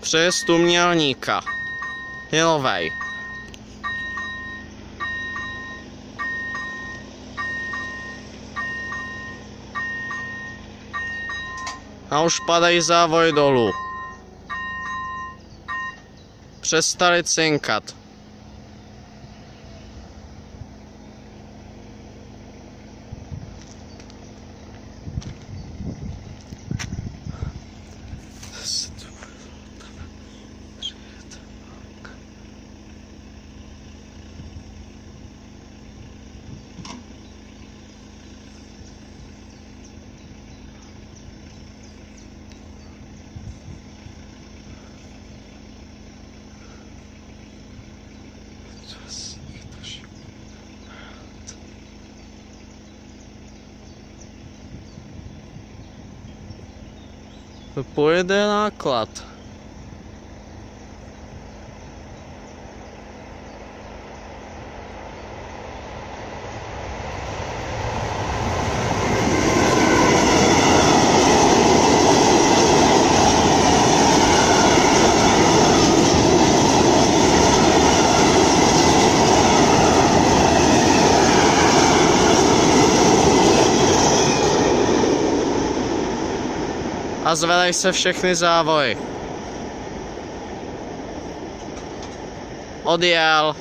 Přes tu mělníka. Hilovej. A už padají závoj dolů. Přestali cinkat. Pojede náklad. A zvedají se všechny závoji. Odjel.